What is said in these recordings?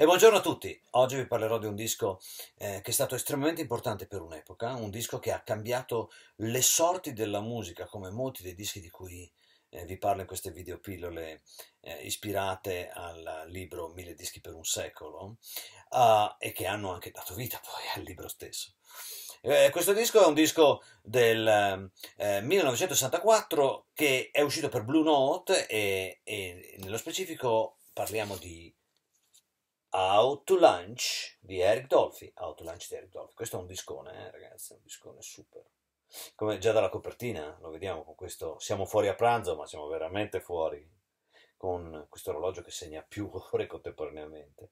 E buongiorno a tutti, oggi vi parlerò di un disco eh, che è stato estremamente importante per un'epoca, un disco che ha cambiato le sorti della musica, come molti dei dischi di cui eh, vi parlo in queste videopillole eh, ispirate al libro Mille dischi per un secolo uh, e che hanno anche dato vita poi al libro stesso. Eh, questo disco è un disco del eh, 1964 che è uscito per Blue Note e, e nello specifico parliamo di Out to Lunch di Eric Dolphy. Out to Lunch di Eric Dolphy. Questo è un discone, eh, ragazzi, un discone super. Come già dalla copertina lo vediamo con questo. Siamo fuori a pranzo, ma siamo veramente fuori con questo orologio che segna più ore contemporaneamente.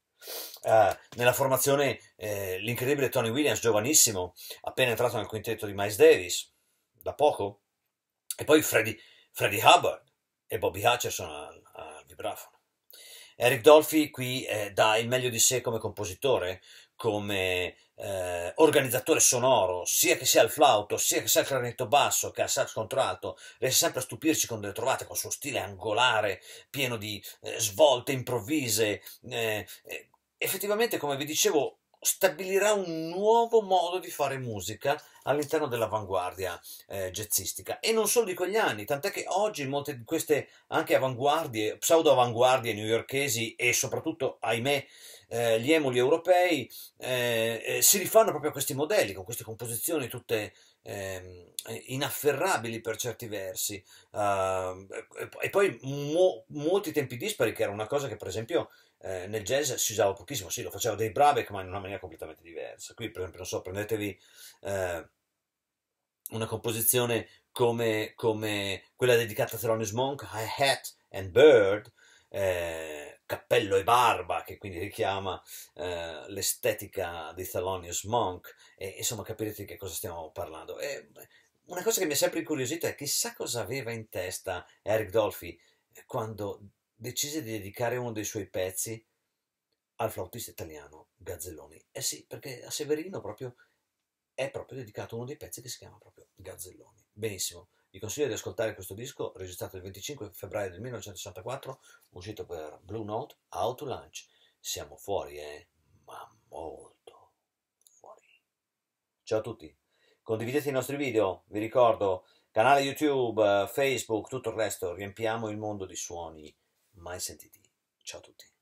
Uh, nella formazione eh, l'incredibile Tony Williams, giovanissimo, appena entrato nel quintetto di Miles Davis, da poco, e poi Freddie Hubbard e Bobby Hutcherson al, al vibrafono. Eric Dolphy qui eh, dà il meglio di sé come compositore, come eh, organizzatore sonoro, sia che sia il flauto, sia che sia il clarinetto basso, che al sax contralto, riesce sempre a stupirci con delle trovate, con il suo stile angolare, pieno di eh, svolte improvvise. Eh, eh, effettivamente, come vi dicevo, stabilirà un nuovo modo di fare musica all'interno dell'avanguardia eh, jazzistica. E non solo di quegli anni, tant'è che oggi molte di queste anche avanguardie, pseudo-avanguardie newyorkesi e soprattutto, ahimè, eh, gli emuli europei eh, eh si rifanno proprio a questi modelli, con queste composizioni tutte ehm, inafferrabili per certi versi. Uh, e poi mo- molti tempi dispari, che era una cosa che per esempio eh, nel jazz si usava pochissimo, sì, lo faceva dei Brabeck, ma in una maniera completamente diversa. Qui, per esempio, non so, prendetevi eh, una composizione come, come, quella dedicata a Thelonious Monk, I Hat and Bird, eh, cappello e barba, che quindi richiama eh, l'estetica di Thelonious Monk, e insomma capirete di che cosa stiamo parlando. E una cosa che mi ha sempre incuriosito è chissà cosa aveva in testa Eric Dolphy quando decise di dedicare uno dei suoi pezzi al flautista italiano Gazzelloni. Eh sì, perché a Severino proprio è proprio dedicato uno dei pezzi che si chiama proprio Gazzelloni. Benissimo, vi consiglio di ascoltare questo disco registrato il 25 febbraio del 1964, uscito per Blue Note, Out to Lunch. Siamo fuori, eh? Ma molto fuori. Ciao a tutti, condividete i nostri video, vi ricordo, canale YouTube, Facebook, tutto il resto, riempiamo il mondo di suoni mai sentiti. Ciao a tutti.